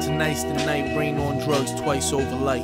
Tonight's the night, rain on drugs twice over light.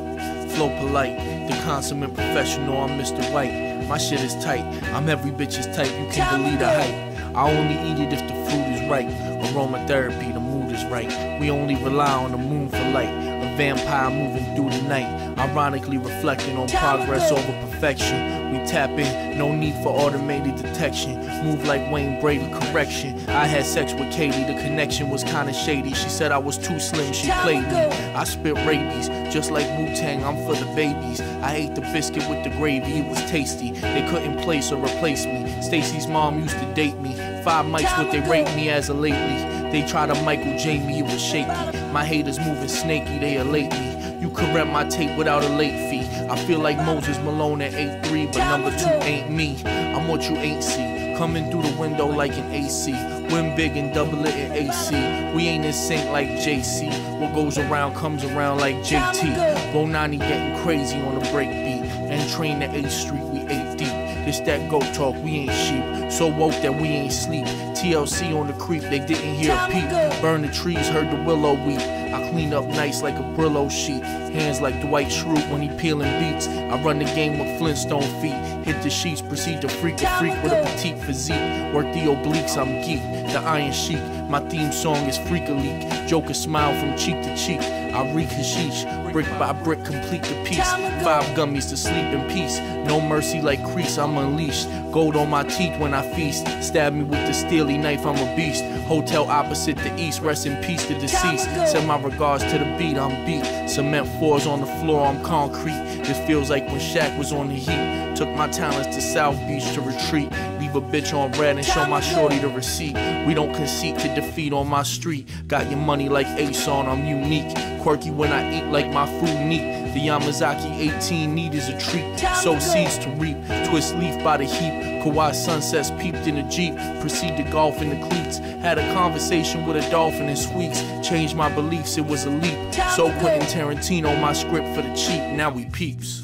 Flow polite, the consummate professional, I'm Mr. White. My shit is tight, I'm every bitch's type, you can't believe the hype. I only eat it if the food is right. Aromatherapy, the mood is right. We only rely on the moon for light. Vampire moving through the night. Ironically reflecting on progress over perfection. We tap in, no need for automated detection. Move like Wayne Brady, correction. I had sex with Katie, the connection was kinda shady. She said I was too slim, she played me. I spit rabies, just like Wu Tang, I'm for the babies. I ate the biscuit with the gravy, it was tasty. They couldn't place or replace me. Stacy's mom used to date me. Five mics, what they rate me as a lately. They try to Michael Jamie, it was shaky. My haters moving snaky, they elate me. You could rent my tape without a late fee. I feel like Moses Malone at 8-3, but number two ain't me. I'm what you ain't see. Coming through the window like an AC. Win big and double it in AC. We ain't in sync like JC. What goes around comes around like JT. Bonani getting crazy on the break beat. And train to 8th Street, we 8 deep. This that go talk, we ain't sheep. So woke that we ain't sleep. TLC on the creep, they didn't hear a peep. Burn the trees, heard the willow weep. I clean up nice like a Brillo sheet. Hands like Dwight Schrute when he peeling beats. I run the game with Flintstone feet. Hit the sheets, proceed to freak a freak with a petite physique. Work the obliques, I'm geek. The Iron Sheik. My theme song is Freak a Leak. Joker smile from cheek to cheek. I reek hashish, brick by brick, complete the piece. Five gummies to sleep in peace. No mercy like Kreese, I'm unleashed. Gold on my teeth when I feast. Stab me with the steely knife, I'm a beast. Hotel opposite the east, rest in peace to deceased. Send my regards to the beat, I'm beat. Cement floors on the floor, I'm concrete. This feels like when Shaq was on the heat. Took my talents to South Beach to retreat. Leave a bitch on red and show my shorty the receipt. We don't concede to defeat on my street. Got your money like Ace on, I'm unique. Quirky when I eat like my food neat. The Yamazaki 18 need is a treat. Sow seeds to reap. Twist leaf by the heap. Kauai sunsets peeped in a Jeep. Proceed to golf in the cleats. Had a conversation with a dolphin in squeaks. Changed my beliefs, it was a leap. So Quentin Tarantino, my script for the cheap. Now we peeps.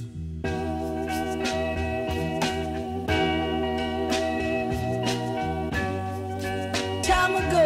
Time ago.